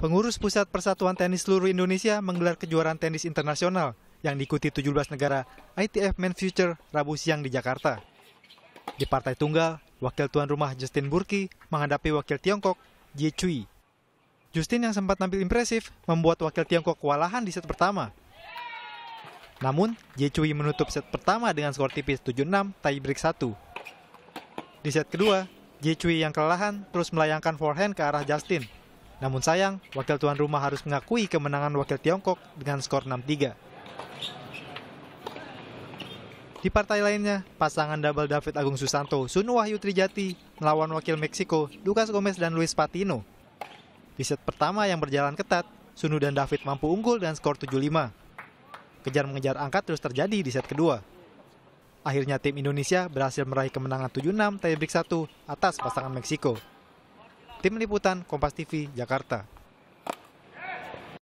Pengurus Pusat Persatuan Tenis Seluruh Indonesia menggelar kejuaraan tenis internasional yang diikuti 17 negara ITF Men Future Rabu siang di Jakarta. Di partai tunggal, wakil tuan rumah Justin Burki menghadapi wakil Tiongkok Jie Chui. Justin yang sempat tampil impresif membuat wakil Tiongkok kewalahan di set pertama. Namun, Jie Chui menutup set pertama dengan skor tipis 7-6 tiebreak 1. Di set kedua, Jie Chui yang kelelahan terus melayangkan forehand ke arah Justin namun sayang, wakil tuan rumah harus mengakui kemenangan wakil Tiongkok dengan skor 6-3. Di partai lainnya, pasangan double David Agung Susanto, Sun Wahyu Trijati melawan wakil Meksiko, Lucas Gomez dan Luis Patino. Di set pertama yang berjalan ketat, Sunu dan David mampu unggul dengan skor 7-5. Kejar mengejar angkat terus terjadi di set kedua. Akhirnya tim Indonesia berhasil meraih kemenangan 7-6 tiebreak 1 atas pasangan Meksiko. Tim Liputan Kompas TV, Jakarta.